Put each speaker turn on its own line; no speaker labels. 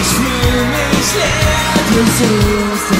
Ich fühle mich leer, du.